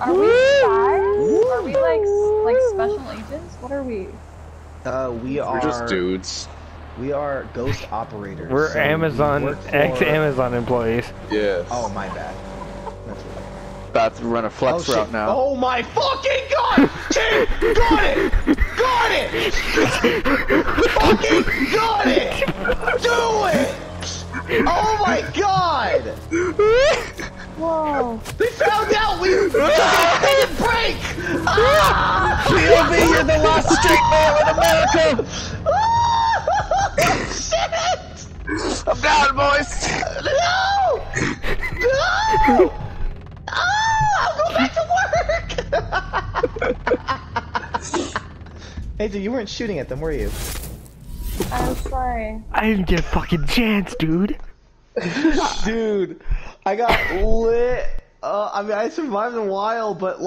Are we spies? Are we like like special agents? What are we? Uh, we are We're just dudes. We are ghost operators. We're so Amazon, work for- ex-Amazon employees. Yes. Oh my bad. That's right. About to run a flex oh, route shit. now. Oh my fucking god! Team, got it! Got it! fucking got it! Do it! Oh my god! Whoa! They found out we took an extended break! Ah! POV, you're the last straight man in America! Shit! I'm down, boys! No! No! Ah! I'll go back to work! hey, dude, you weren't shooting at them, were you? I'm sorry. I didn't get a fucking chance, dude. Dude, I got lit. Uh, I mean, I survived a while, but.